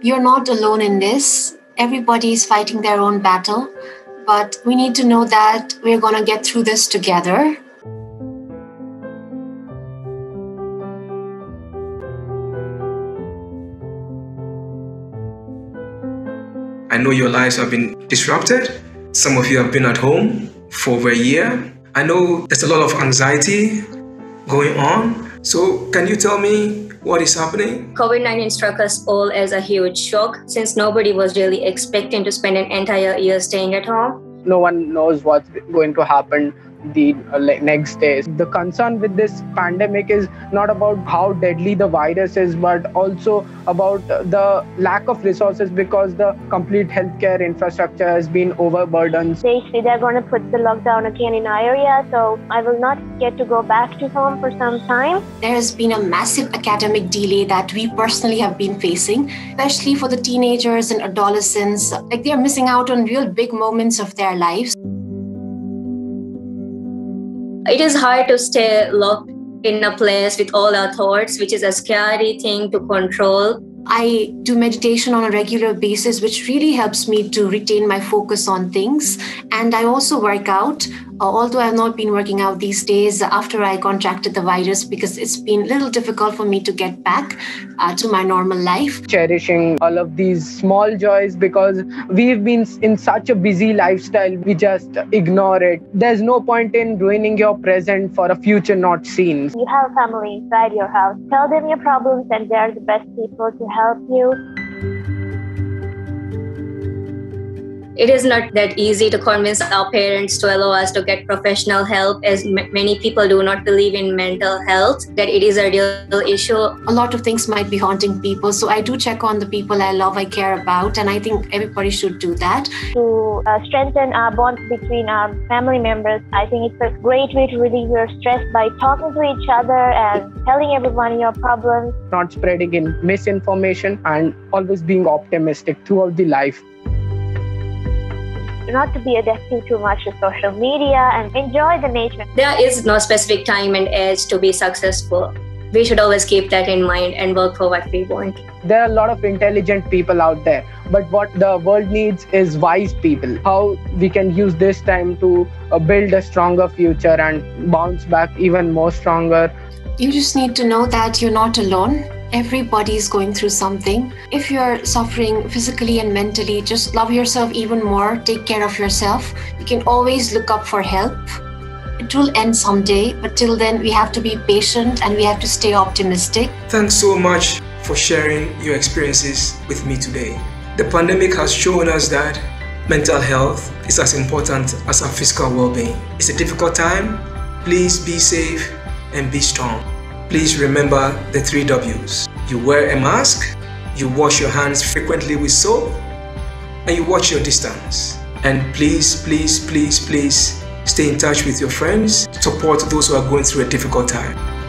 You're not alone in this. Everybody is fighting their own battle, but we need to know that we're going to get through this together. I know your lives have been disrupted. Some of you have been at home for over a year. I know there's a lot of anxiety going on. So, can you tell me what is happening? COVID 19 struck us all as a huge shock since nobody was really expecting to spend an entire year staying at home. No one knows what's going to happen the uh, next days. The concern with this pandemic is not about how deadly the virus is, but also about the lack of resources because the complete healthcare infrastructure has been overburdened. They say they're going to put the lockdown again in our area, so I will not get to go back to home for some time. There has been a massive academic delay that we personally have been facing, especially for the teenagers and adolescents. Like they're missing out on real big moments of their lives. It is hard to stay locked in a place with all our thoughts, which is a scary thing to control. I do meditation on a regular basis, which really helps me to retain my focus on things. And I also work out, although I've not been working out these days after I contracted the virus because it's been a little difficult for me to get back uh, to my normal life. Cherishing all of these small joys because we've been in such a busy lifestyle, we just ignore it. There's no point in ruining your present for a future not seen. You have family inside your house. Tell them your problems, and they're the best people to help you. It is not that easy to convince our parents to allow us to get professional help, as m- many people do not believe in mental health, that it is a real issue. A lot of things might be haunting people, so I do check on the people I love, I care about, and I think everybody should do that. To uh, strengthen our bonds between our family members, I think it's a great way to relieve your stress by talking to each other and telling everyone your problems. Not spreading in misinformation and always being optimistic throughout the life not to be addicted too much to social media and enjoy the nature. There is no specific time and age to be successful. We should always keep that in mind and work for what we want. There are a lot of intelligent people out there, but what the world needs is wise people. How we can use this time to uh, build a stronger future and bounce back even more stronger. You just need to know that you're not alone Everybody is going through something. If you're suffering physically and mentally, just love yourself even more. Take care of yourself. You can always look up for help. It will end someday, but till then, we have to be patient and we have to stay optimistic. Thanks so much for sharing your experiences with me today. The pandemic has shown us that mental health is as important as our physical well being. It's a difficult time. Please be safe and be strong. Please remember the three W's. You wear a mask, you wash your hands frequently with soap, and you watch your distance. And please, please, please, please stay in touch with your friends, support those who are going through a difficult time.